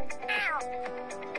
Ow.